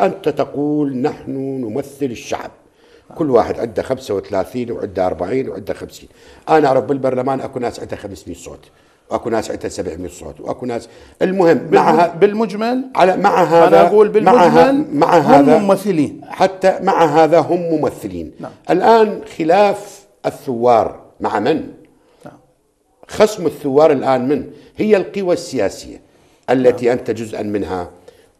أنت تقول نحن نمثل الشعب كل واحد عنده 35 وعنده 40 وعنده 50 أنا أعرف بالبرلمان أكو ناس عندها 500 صوت واكو ناس عندها 700 صوت وأكو ناس المهم مع بالمجمل على مع هذا أنا أقول بالمجمل مع, مع هذا هم ممثلين حتى مع هذا هم ممثلين نعم. الآن خلاف الثوار مع من؟ نعم. خصم الثوار الآن من؟ هي القوى السياسية التي نعم. أنت جزءا منها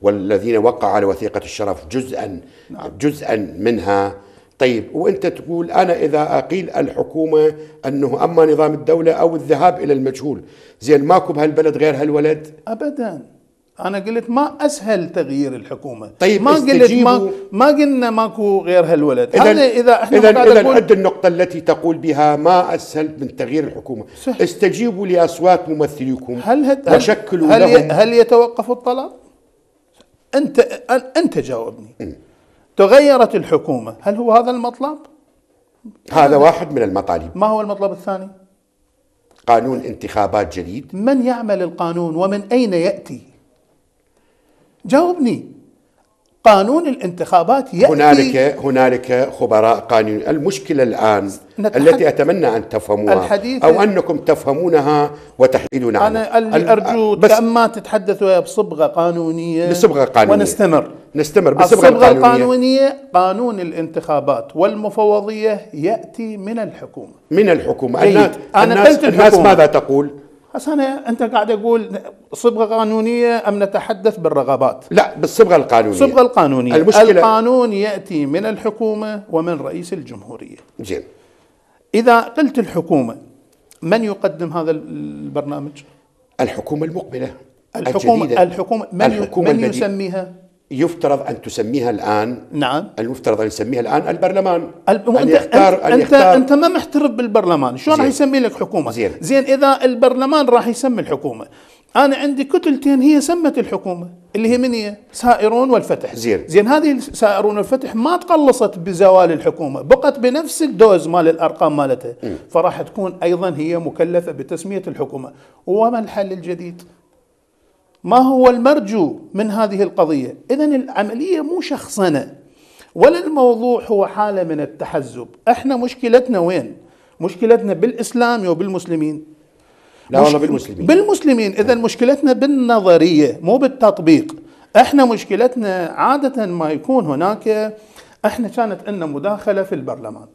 والذين وقعوا على وثيقة الشرف جزءا نعم. جزءا منها. طيب وأنت تقول أنا إذا أقيل الحكومة أنه أما نظام الدولة أو الذهاب إلى المجهول. زين ماكو بهالبلد غير هالولد؟ ابدا. أنا قلت ما أسهل تغيير الحكومة. طيب ما قلت ما, ما قلنا ماكو غير هالولد. هذا إذا إحنا اذا اذا عد النقطة التي تقول بها ما أسهل من تغيير الحكومة. صح. استجيبوا لأصوات ممثليكم هل هل وشكلوا هل, لهم. هل يتوقف الطلب أنت أنت جاوبني م. تغيرت الحكومة هل هو هذا المطلب؟ هذا واحد من المطالب ما هو المطلب الثاني؟ قانون انتخابات جديد من يعمل القانون ومن أين يأتي؟ جاوبني قانون الانتخابات يأتي هنالك هنالك خبراء قانون. المشكلة الآن التي أتمنى أن تفهموها الحديث أو أنكم تفهمونها وتحيدون عنها. أنا أرجو ما تتحدثوا بصبغة قانونية بصبغة قانونية. ونستمر. نستمر بصبغة القانونية. القانونية قانون الانتخابات والمفوضية يأتي من الحكومة. من الحكومة. الناس, أنا قلت الناس ماذا تقول؟ بس أنا أنت قاعد أقول صبغة قانونية أم نتحدث بالرغبات؟ لا بالصبغة القانونية الصبغه القانونية المشكلة القانون يأتي من الحكومة ومن رئيس الجمهورية زين إذا قلت الحكومة من يقدم هذا البرنامج؟ الحكومة المقبلة الحكومة الجديدة. الحكومة من, الحكومة من يسميها؟ يفترض أن تسميها الآن. نعم. المفترض أن يسميها الآن البرلمان. الب... أن يختار انت, أن يختار أنت ما محترف بالبرلمان. شلون راح يسمي لك حكومة؟ زين. زين إذا البرلمان راح يسمي الحكومة. أنا عندي كتلتين هي سمت الحكومة اللي هي من هي؟ سائرون والفتح. زين. زين هذه سائرون والفتح ما تقلصت بزوال الحكومة بقت بنفس الدوز مال الأرقام مالتها. فراح تكون أيضا هي مكلفة بتسمية الحكومة. وما الحل الجديد؟ ما هو المرجو من هذه القضية؟ اذا العملية مو شخصنه ولا الموضوع هو حالة من التحزب، إحنا مشكلتنا وين؟ مشكلتنا بالإسلام وبالمسلمين. لا والله بالمسلمين. بالمسلمين. اذا مشكلتنا بالنظرية مو بالتطبيق. إحنا مشكلتنا عادة ما يكون هناك إحنا كانت عندنا مداخلة في البرلمان.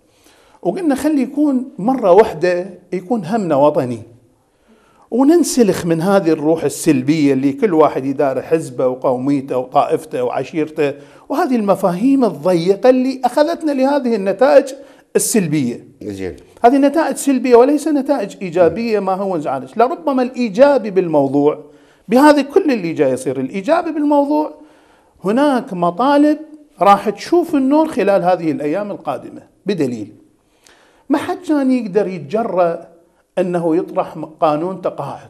وقلنا خلي يكون مرة واحدة يكون همنا وطني. وننسلخ من هذه الروح السلبية اللي كل واحد يدار حزبه وقوميته وطائفته وعشيرته وهذه المفاهيم الضيقة اللي أخذتنا لهذه النتائج السلبية. زين. هذه نتائج سلبية وليس نتائج إيجابية ما هو زعلش، لربما الايجابي بالموضوع بهذا كل اللي جاي يصير، الايجابي بالموضوع هناك مطالب راح تشوف النور خلال هذه الأيام القادمة بدليل ما حد كان يقدر يتجرأ أنه يطرح قانون تقاعد.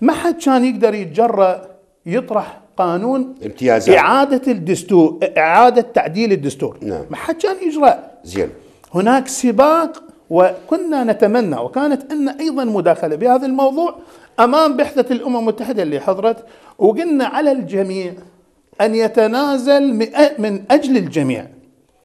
ما حد كان يقدر يتجرأ يطرح قانون امتيازات. إعادة الدستور إعادة تعديل الدستور. نعم. ما حد كان يجرأ. زين. هناك سباق وكنا نتمنى وكانت أن أيضا مداخلة بهذا الموضوع أمام بعثة الأمم المتحدة اللي حضرت وقلنا على الجميع أن يتنازل من أجل الجميع.